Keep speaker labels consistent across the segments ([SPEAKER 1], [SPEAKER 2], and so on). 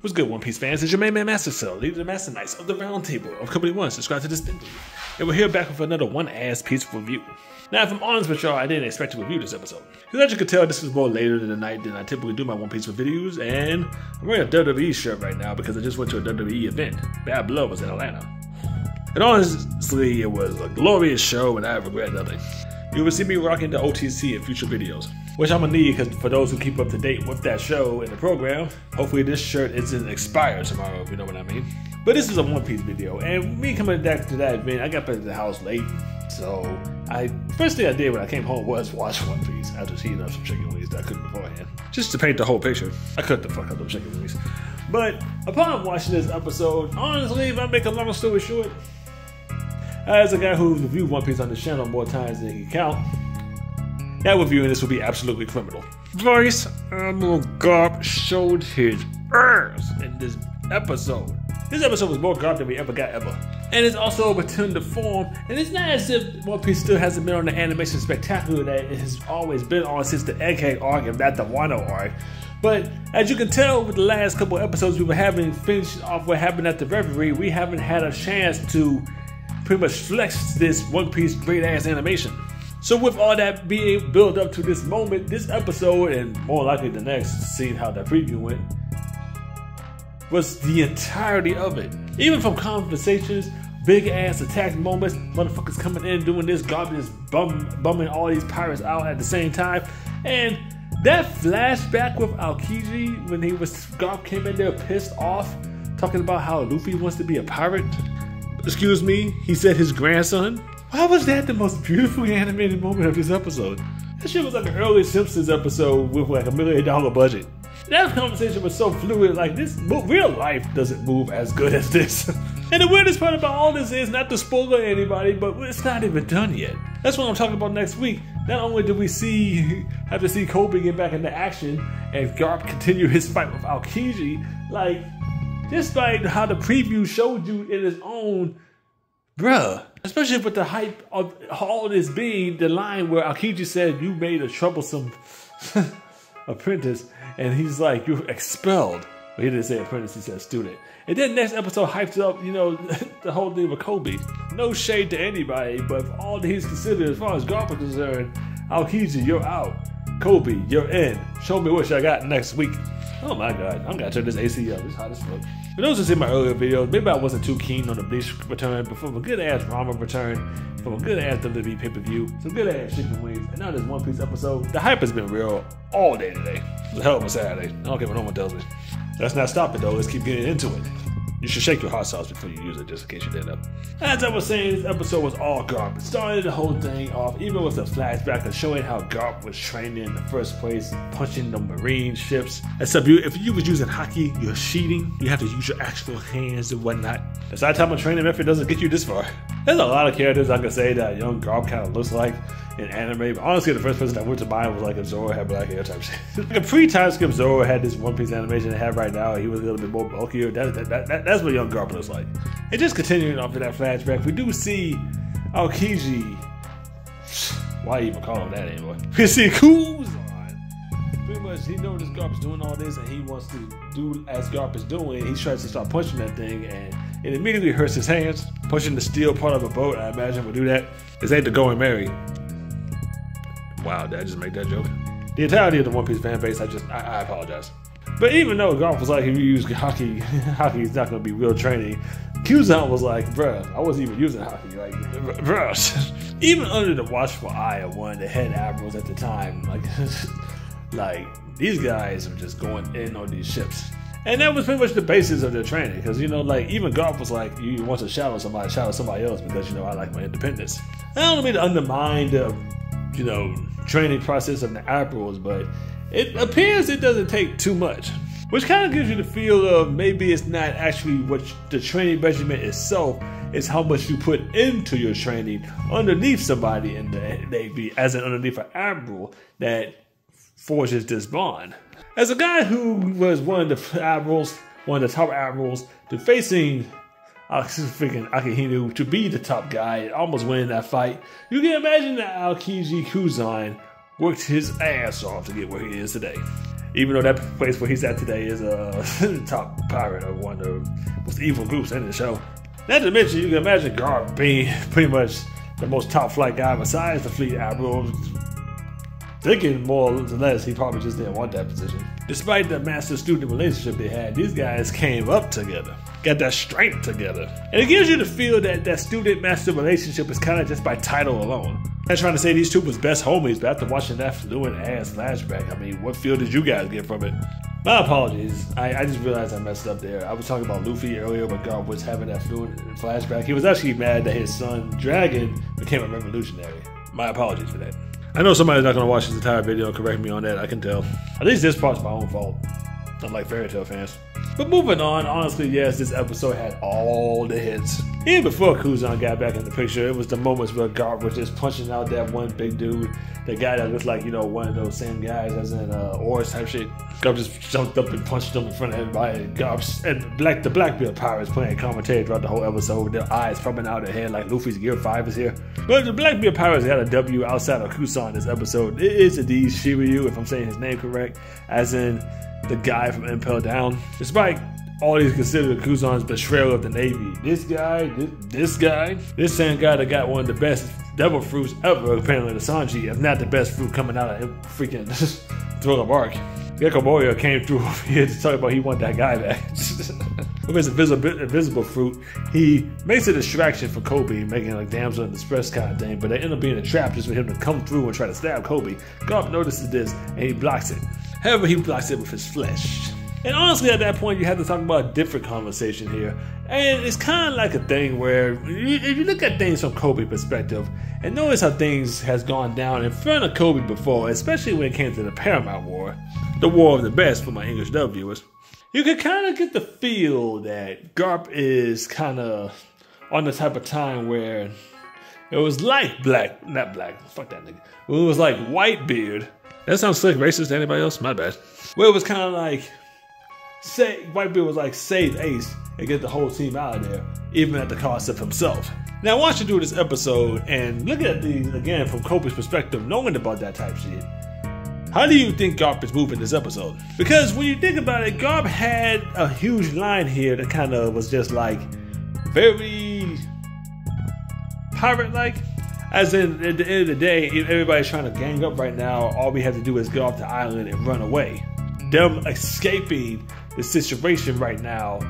[SPEAKER 1] What's good, One Piece fans? It's your main man, MastaCell, leader of the Master Knights of the Round Table of Company One. Subscribe to this thing. And we're here back with another one ass piece review. Now, if I'm honest with y'all, I didn't expect to review this episode. Because as you can tell, this is more later than the night than I typically do my One Piece videos, and I'm wearing a WWE shirt right now because I just went to a WWE event. Bad Blood was in Atlanta. And honestly, it was a glorious show, and I regret nothing. You will see me rocking the OTC in future videos, which I'm gonna need because for those who keep up to date with that show and the program, hopefully this shirt isn't expired tomorrow, if you know what I mean. But this is a One Piece video, and me coming back to that event, I got back to the house late, so I first thing I did when I came home was watch One Piece after heating up some chicken wings that I couldn't beforehand, just to paint the whole picture. I cut the fuck out of those chicken wings. But upon watching this episode, honestly, if I make a long story short, as a guy who's reviewed One Piece on this channel more times than he can count, that reviewing this would be absolutely criminal. Vice Admiral Garp showed his ass in this episode. This episode was more Garp than we ever got ever. And it's also returned to form, and it's not as if One Piece still hasn't been on the animation spectacular that it has always been on since the Egghead arc and not the Wano oh arc. But as you can tell with the last couple episodes we were having finished off what happened at the Reverie, we haven't had a chance to pretty much flex this One Piece great ass animation. So with all that being built up to this moment, this episode, and more likely the next, seeing how that preview went, was the entirety of it. Even from conversations, big ass attack moments, motherfuckers coming in doing this, garbage bum, bumming all these pirates out at the same time, and that flashback with Aokiji when he was Garp came in there pissed off, talking about how Luffy wants to be a pirate. Excuse me, he said his grandson. Why was that the most beautifully animated moment of this episode? That shit was like an early Simpsons episode with like a million dollar budget. That conversation was so fluid, like this real life doesn't move as good as this. and the weirdest part about all this is not to spoil anybody, but it's not even done yet. That's what I'm talking about next week. Not only do we see have to see Koby get back into action and Garp continue his fight with Aokiji, like despite how the preview showed you in its own, bruh. Especially with the hype of all this being the line where Aokiji said you made a troublesome apprentice, and he's like you're expelled. But he didn't say apprentice, he said student. And then next episode hyped up, you know, the whole thing with Koby. No shade to anybody, but all that he's considered as far as Garp is concerned, Aokiji, you're out. Koby, you're in. Show me what you got next week. Oh my god, I'm gonna turn this AC up. It's hot as fuck. For those who see my earlier videos, maybe I wasn't too keen on the Bleach return, but from a good ass Rama return, from a good ass WWE pay per view, some good ass chicken wings, and now this One Piece episode, the hype has been real all day today. It's a hell of a Saturday. I don't care what no one tells me. Let's not stop it though. Let's keep getting into it. You should shake your hot sauce before you use it, just in case you didn't know. As I was saying, this episode was all Garp. It started the whole thing off, even with a flashback of showing how Garp was training in the first place, punching the marine ships. Except you, if you was using Haki, you're cheating. You have to use your actual hands and whatnot. That's that type of training method doesn't get you this far. There's a lot of characters I could say that young Garp kind of looks like in anime, but honestly, the first person that went to mind was like a Zoro had black hair type shit. like a pre-time skip Zoro had this One Piece animation they have right now. He was a little bit more bulkier. That, that, that that's what young Garp looks like. And just continuing off of that flashback, we do see Aokiji. Why even call him that anymore? We see Kuzan. Pretty much, he knows this Garp is doing all this, and he wants to do as Garp is doing. He tries to start punching that thing, and it immediately hurts his hands. Pushing the steel part of a boat, I imagine, would do that. This ain't the Going Merry. Wow, did I just make that joke? The entirety of the One Piece fan base, I just, I, I apologize. But even though Garp was like, if you use Haki, Haki is not going to be real training, Kuzan was like, bruh, I wasn't even using Haki. Like, bruh. even under the watchful eye of one of the head admirals at the time, like, like these guys are just going in on these ships. And that was pretty much the basis of their training. Because, you know, like, even Garp was like, you want to shadow somebody, shadow somebody else because, you know, I like my independence. I don't mean to undermine the, you know, training process of the admirals, but it appears it doesn't take too much. Which kind of gives you the feel of maybe it's not actually what the training regimen itself, is how much you put into your training underneath somebody in the Navy, as an underneath an admiral that forges this bond. As a guy who was one of the admirals, one of the top admirals, to facing freaking Akainu to be the top guy and almost winning that fight, you can imagine that Aokiji Kuzan worked his ass off to get where he is today. Even though that place where he's at today is a top pirate of one of the most evil groups in the show. Not to mention, you can imagine Garp being pretty much the most top flight guy besides the fleet admiral. Thinking more or less, he probably just didn't want that position. Despite the master student relationship they had, these guys came up together, got that strength together. And it gives you the feel that that student master relationship is kind of just by title alone. I'm not trying to say these two was best homies, but after watching that fluent ass flashback, I mean, what feel did you guys get from it? My apologies. I, I, just realized I messed up there. I was talking about Luffy earlier, but Garp was having that fluent flashback. He was actually mad that his son, Dragon, became a revolutionary. My apologies for that. I know somebody's not going to watch this entire video and correct me on that, I can tell. At least this part's my own fault. Unlike Fairy Tail fans. But moving on, honestly, yes, this episode had all the hits. Even before Kuzan got back in the picture, it was the moments where Garp was just punching out that one big dude, the guy that looks like, you know, one of those same guys as in uh, Oars type shit. Garp just jumped up and punched him in front of everybody. Garp, and Black, the Blackbeard Pirates playing commentary throughout the whole episode with their eyes popping out of their head like Luffy's Gear 5 is here. But the Blackbeard Pirates got a W outside of Kuzan this episode. It is indeed Shiryu, if I'm saying his name correct, as in the guy from Impel Down. Despite all these considered Kuzan's betrayal of the Navy. This guy, this, this, guy, this same guy that got one of the best devil fruits ever, apparently the Sanji, if not the best fruit coming out of freaking Thriller Bark. Gecko Moria came through here to talk about he want that guy back. With his invisible, invisible fruit, he makes a distraction for Koby, making like damsel in distress kind of thing, but they end up being a trap just for him to come through and try to stab Koby. Garp notices this and he blocks it. However, he blocks it with his flesh. And honestly, at that point, you have to talk about a different conversation here. And it's kind of like a thing where, if you look at things from Koby perspective, and notice how things has gone down in front of Koby before, especially when it came to the Paramount War, the War of the Best for my English dub viewers, you can kind of get the feel that Garp is kind of on the type of time where it was like black, not black, fuck that nigga. It was like Whitebeard. That sounds slick racist to anybody else? My bad. Well, it was kind of like say Whitebeard was like save Ace and get the whole team out of there, even at the cost of himself. Now, I you do this episode and look at these again from Koby's perspective, knowing about that type shit. How do you think Garp is moving this episode? Because when you think about it, Garp had a huge line here that kind of was just like very pirate like. As in, at the end of the day, everybody's trying to gang up right now, all we have to do is get off the island and run away. Them escaping the situation right now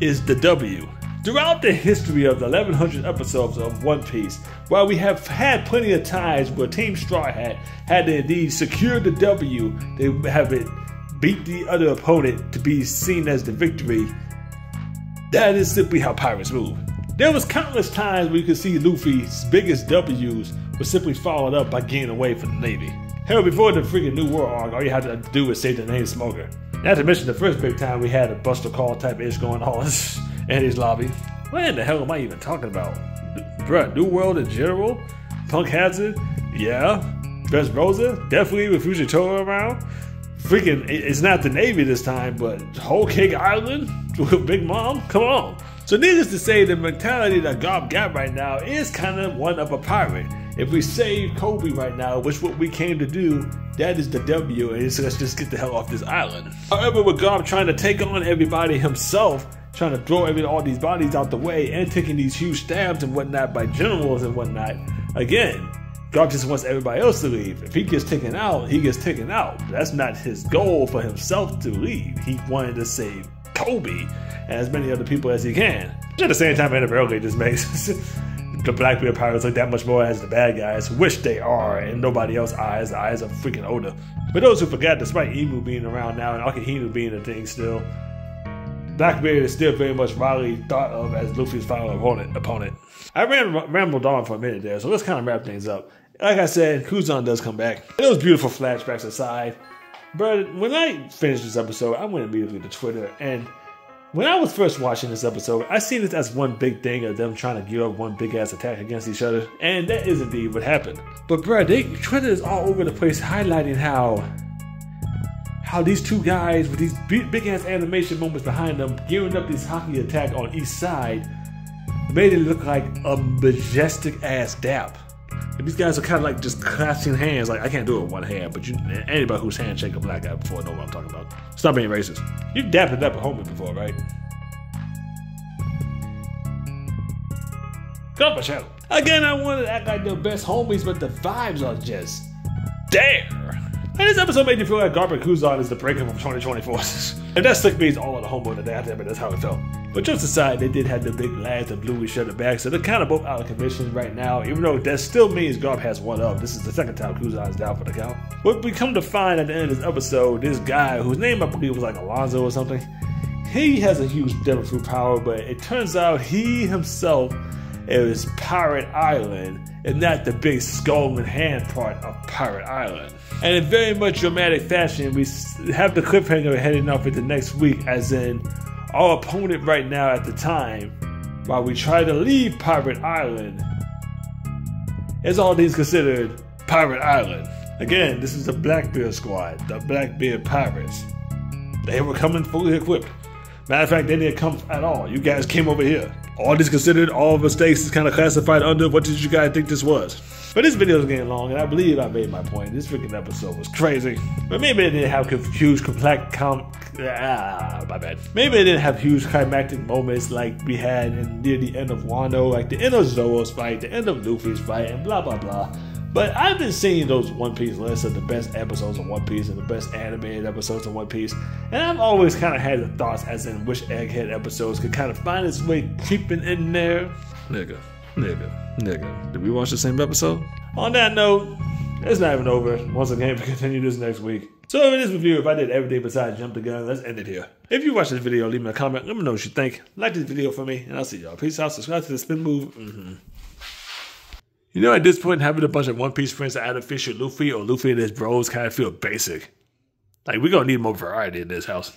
[SPEAKER 1] is the W. Throughout the history of the 1100 episodes of One Piece, while we have had plenty of times where Team Straw Hat had to indeed secure the W, they have it beat the other opponent to be seen as the victory. That is simply how pirates move. There was countless times we could see Luffy's biggest W's was simply followed up by getting away from the Navy. Hell, before the freaking New World arc, all you had to do was say the name Smoker. Not to mention the first big time we had a Buster Call type ish going on Enies Lobby. What in the hell am I even talking about? Bruh, New World in general? Punk Hazard? Yeah. Dressrosa? Definitely with Fujitora around? Freaking, it's not the Navy this time, but Whole Cake Island with Big Mom? Come on. So needless to say, the mentality that Garp got right now is kind of one of a pirate. If we save Koby right now, which what we came to do, that is the W, and let's just get the hell off this island. However, with Garp trying to take on everybody himself, trying to throw every, all these bodies out the way, and taking these huge stabs and whatnot by generals and whatnot, again, Garp just wants everybody else to leave. If he gets taken out, he gets taken out. That's not his goal for himself to leave. He wanted to save Koby and as many other people as he can. At the same time, Annabelle just makes the Blackbeard pirates look that much more as the bad guys, which they are, in nobody else's eyes. The eyes of freaking Oda. For those who forgot, despite Imu being around now and Akainu being a thing still, Blackbeard is still very much widely thought of as Luffy's final opponent. opponent. I ran, rambled on for a minute there, so let's kind of wrap things up. Like I said, Kuzan does come back. Those beautiful flashbacks aside, but when I finished this episode, I went immediately to Twitter and when I was first watching this episode, I see this as one big thing of them trying to gear up one big ass attack against each other, and that is indeed what happened. But bruh, they Twitter is all over the place highlighting how how these two guys with these big, big ass animation moments behind them gearing up this Haki attack on each side made it look like a majestic ass dap. And these guys are kind of like just clasping hands. Like I can't do it with one hand, but you anybody who's handshake a black guy before know what I'm talking about. Stop being racist. You've dapped it up a homie before, right? Come on, channel. Again, I wanted to act like the best homies, but the vibes are just there. And this episode made me feel like Garbage Kuzan is the breaker from 2024. and that stick means all of the homo that they have admit that's how it felt. But jokes aside, they did have the big lads and blew each it back, so they're kind of both out of commission right now, even though that still means Garp has one up. This is the second time Kuzan is down for the count. But we come to find at the end of this episode, this guy, whose name I believe was like Alonzo or something, he has a huge devil fruit power, but it turns out he himself is Pirate Island and not the big skull and hand part of Pirate Island. And in very much dramatic fashion, we have the cliffhanger heading off into next week, as in our opponent right now at the time, while we try to leave Pirate Island, is all these considered Pirate Island. Again, this is the Blackbeard squad, the Blackbeard Pirates. They were coming fully equipped. Matter of fact, they didn't come at all. You guys came over here. All this considered, all mistakes is kind of classified under what did you guys think this was? But this video is getting long, and I believe I made my point. This freaking episode was crazy. But maybe it didn't have huge complex com ah, my bad. Maybe it didn't have huge climactic moments like we had near the end of Wano, like the end of Zoro's fight, the end of Luffy's fight, and blah blah blah. But I've been seeing those One Piece lists of the best episodes of One Piece and the best animated episodes of One Piece, and I've always kind of had the thoughts as in which Egghead episodes could kind of find its way creeping in there. Nigga, nigga, nigga. Did we watch the same episode? On that note, it's not even over. Once again, we continue this next week. So in this review, if I did everything besides jump the gun, let's end it here. If you watch this video, leave me a comment. Let me know what you think. Like this video for me, and I'll see y'all. Peace out. Subscribe to the Spin Move. Mm-hmm. You know, at this point, having a bunch of One Piece friends that either fish with Luffy or Luffy and his bros kind of feel basic. Like, we're gonna need more variety in this house.